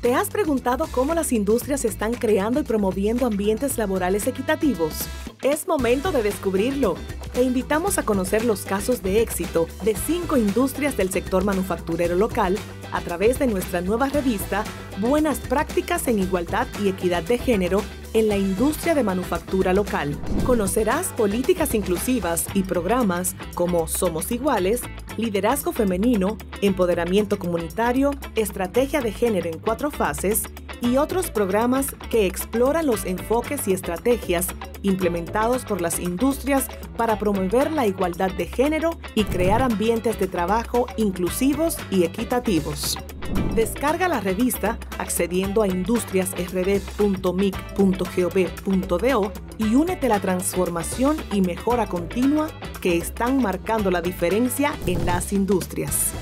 ¿Te has preguntado cómo las industrias están creando y promoviendo ambientes laborales equitativos? Es momento de descubrirlo. Te invitamos a conocer los casos de éxito de cinco industrias del sector manufacturero local a través de nuestra nueva revista Buenas Prácticas en Igualdad y Equidad de Género en la industria de manufactura local. Conocerás políticas inclusivas y programas como Somos Iguales, Liderazgo Femenino, Empoderamiento Comunitario, Estrategia de Género en cuatro fases y otros programas que exploran los enfoques y estrategias implementados por las industrias para promover la igualdad de género y crear ambientes de trabajo inclusivos y equitativos. Descarga la revista accediendo a industriasrd.mic.gov.do y únete a la transformación y mejora continua que están marcando la diferencia en las industrias.